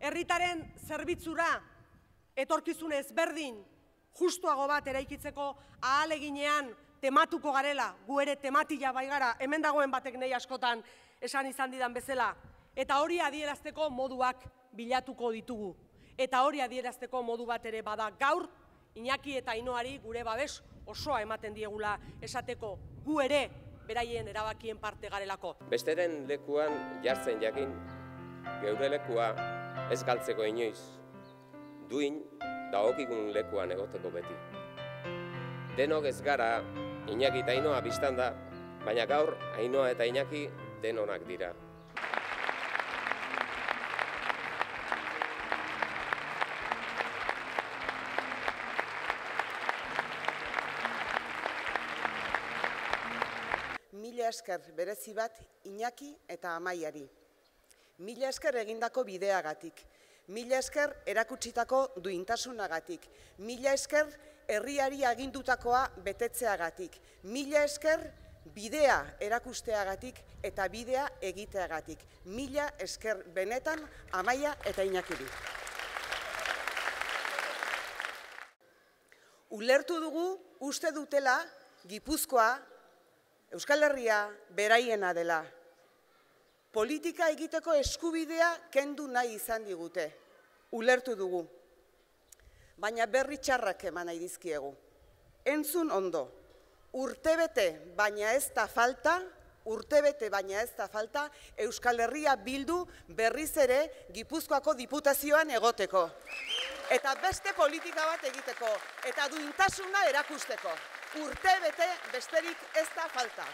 herritaren zerbitzura etorkizun ezberdin justuago bat eraikitzeko ahaleginean tematuko garela, gu ere tematila bai gara, hemen dagoen batek nahi askotan esan izan didan bezala, eta hori adierazteko moduak bilatuko ditugu. Eta hori adierazteko modu bat ere bada gaur, Iñaki eta Inoari gure babes osoa ematen diegula esateko gu ere beraien erabakien parte garelako. Besteren lekuan jartzen jakin, geure lekua ez galtzeko inoiz, duin da okikun lekuan egoteko beti. Denok ez gara, Iñaki eta Inoa biztan da, baina gaur Ainoa eta Iñaki denonak dira. Mila esker berezi bat Iñaki eta Amaiari. Mila esker egindako bideagatik. Mila esker erakutsitako duintasunagatik. Mila esker herriari agindutakoa betetzeagatik. Mila esker bidea erakusteagatik eta bidea egiteagatik. Mila esker benetan Amaia eta Iñakiri. Ulertu dugu uste dutela Gipuzkoa Euskal Herria beraiena dela. Politika egiteko eskubidea kendu nahi izan digute. Ulertu dugu. Baina berri txarrak eman nahi dizkiegu. Entzun ondo. Urtebete baina ez da falta, urtebete baina ez da falta, Euskal Herria bildu berriz ere Gipuzkoako diputazioan egoteko. Eta beste politika bat egiteko. Eta duintasuna erakusteko urte bete besterik ez da falta.